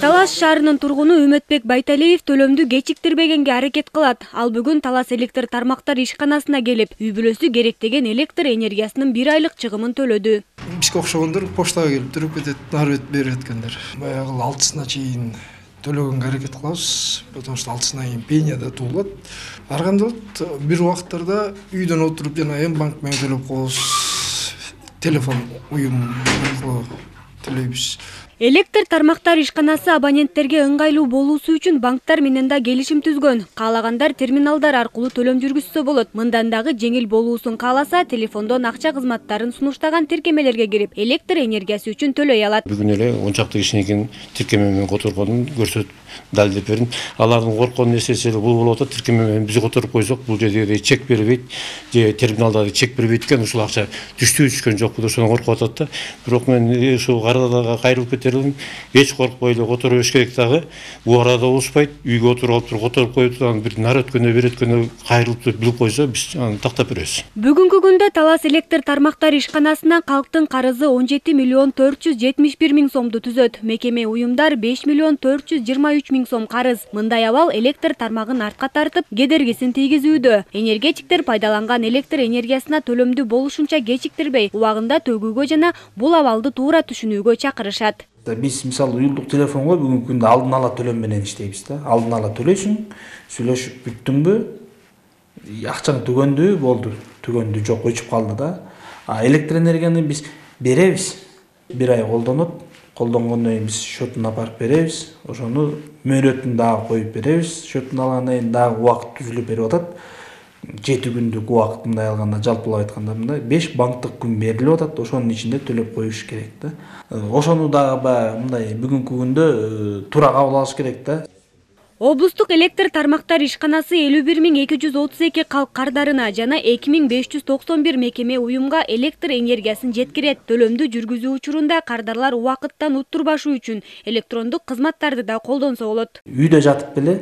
талас шаарынын тургуну үмөтбек байталиев төлөмдү кечиктирбегенге аракет кылат ал бүгүн талас электр тармактар ишканасына келип үй бүлөсү керектеген электр энергиясынын бир айлык чыгымын төлөдү бизге окшогондор почтага келип төрөп кетет ары бет бери өткөндөр баягы алтысына чейин төлөгөнгө аракет кылабыз потому что алтысына кийин пеня да туулат ар кандай болот бир убакыттарда үйдөн отуруп жана м банк менен төлөп коебуз телефон уюм аркылуу төлөйбүз электр тармактар ишканасы абоненттерге ыңгайлуу болуусу үчүн банктар менен да келишим түзгөн. Каалагандар терминалдар аркылуу төлөм жүргүзсө болот. Мындан дагы жеңил болуусун кааласа телефондон акча кызматтарын сунуштаган тиркемелерге кирип электр энергиясы үчүн төлөй алат. Бүгүн эле он чакты кишинекин тиркеме менен которгонун көрсөтүп далилдеп бердим алардын корккон нерсеси эле бул болуп атат. Тиркеме менен биз которуп койсок бул жердегидей чек бербейт же терминалдарды чек бербейт экен ушул акча түштүбү түшкөн жокпу деп ошондон коркуп атат да. Бирок мен ушул каарадага кайрылып кетер элем эч коркпой эле которо бериш керек дагы бул арада болушпайт үйгө отуруп алып туруп которуп коюп анан бир нары өткөндө бери өткөндө кайрылып туруп билип койсо биз аны тактап беребиз бүгүнкү күндө талас электр тармактар ишканасына калктын карызы он жети миллион төрт жүз жетимиш бир миң сомду түзөт мекеме уюмдар беш миллион төрт жүз жыйырма үч миң сом карыз мындай абал электр тармагын артка тартып кедергисин тийгизүүдө энергетиктер пайдаланган электр энергиясына төлөмдү болушунча кечиктирбей убагында төгүүгө жана бул абалды туура түшүнүүгө чакырышат биз мисалы уюлдук телефонго бүгүнкү күндө алдын ала төлөм менен иштейбиз да. Алдын ала төлөйсүң сүйлөшүп бүттүңбү акчаң түгөндү болду түгөндү жок өчүп калды да. А электр энергияны биз беребиз. Бир ай колдонот колдонгондон кийин биз счетуна апарып беребиз. Ошону мөөнөтүн дагы коюп беребиз. Счетун алгандан кийин дагы убакыт түзүлүп берип атат. Жети күндүк убакыт мындай алганда жалпылап айтканда мындай беш банктык күн берилип атат ошонун ичинде төлөп коюш керек да. Ошону дагы баягы мындай бүгүнкү күндө туура кабыл алыш керек да. Облустук электр тармактар ишканасы элүү бир миң эки жүз отуз эки калк кардарына жана эки миң беш жүз токсон бир мекеме уюмга электр энергиясын жеткирет. Төлөмдү жүргүзүү учурунда кардарлар убакыттан уттурбашы үчүн электрондук кызматтарды да колдонсо болот. Үйдө жатып эле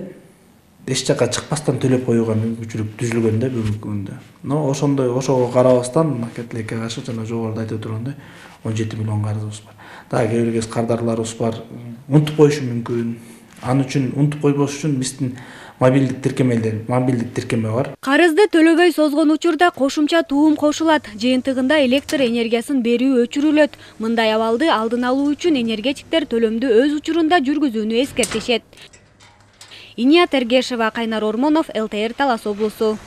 эч жака чыкпастан төлөп коюуга мүмкүнчүлүк түзүлгөн да бүгүнкү күндө но ошондой ошого карабастан тилекке каршы жана жогоруда айтып өтүргөндөй он жети миллион карызыбыз бар. Дагы кээ бир кез кардарларыбыз бар унутуп коюшу мүмкүн. Ал үчүн унутуп койбош үчүн биздин мобилдик тиркемелер мобилдик тиркеме бар. Карызды төлөбөй созгон учурда кошумча туум кошулат. Жыйынтыгында электр энергиясын берүү өчүрүлөт. Мындай абалды алдын алуу үчүн энергетиктер төлөмдү өз учурунда жүргүзүүнү эскертишет. Иният эргешева кайнар ормонов лтр талас облусу.